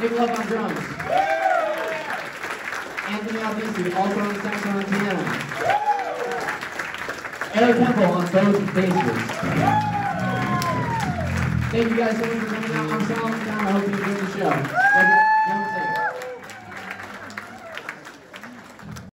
Nick Love on drums. Anthony Aldissi, also on saxophone and piano. Erik Hempel on both basses. Thank you guys so much for coming out. I'm Sal. I hope you enjoyed the show.